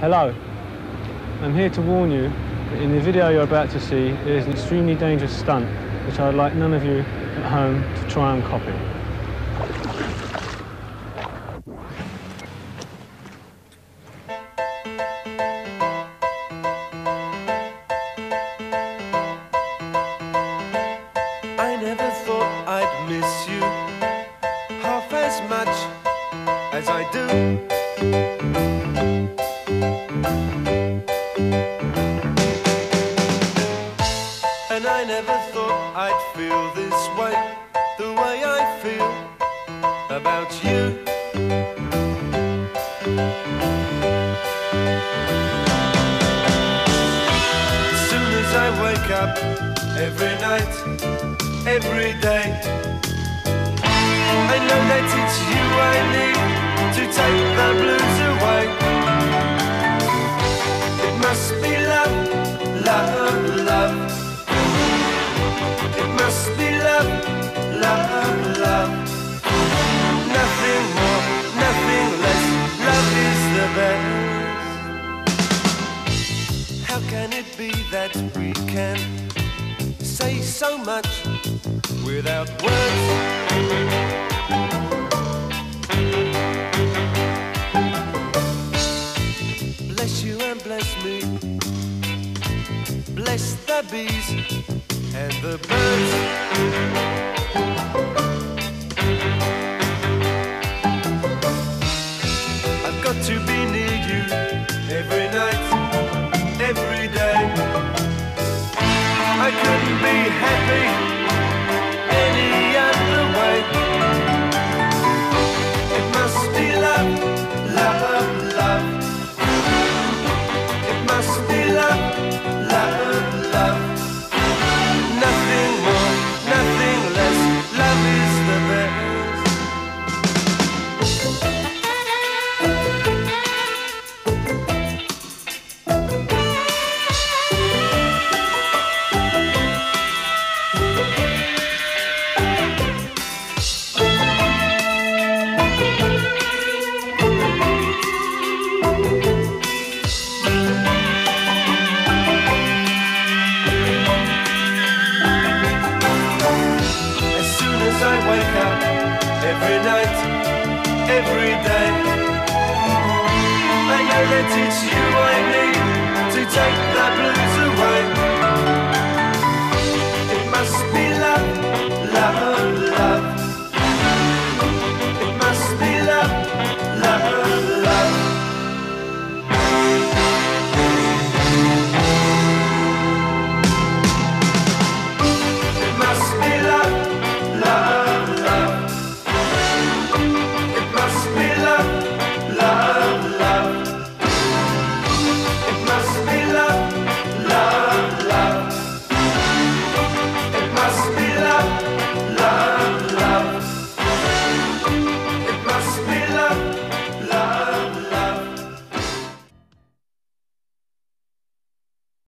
Hello. I'm here to warn you that in the video you're about to see, there is an extremely dangerous stunt which I'd like none of you at home to try and copy. I never thought I'd miss you half as much as I do. And I never thought I'd feel this way, the way I feel about you. As soon as I wake up, every night, every day, I know that it's you I need to take the blues away. Must be love, love, love. Nothing more, nothing less. Love is the best. How can it be that we can say so much without words? Bless you and bless me. Bless the bees and the birds. I've got to be near you every night, every day. I couldn't be happy every night, every day, I know that it's you I need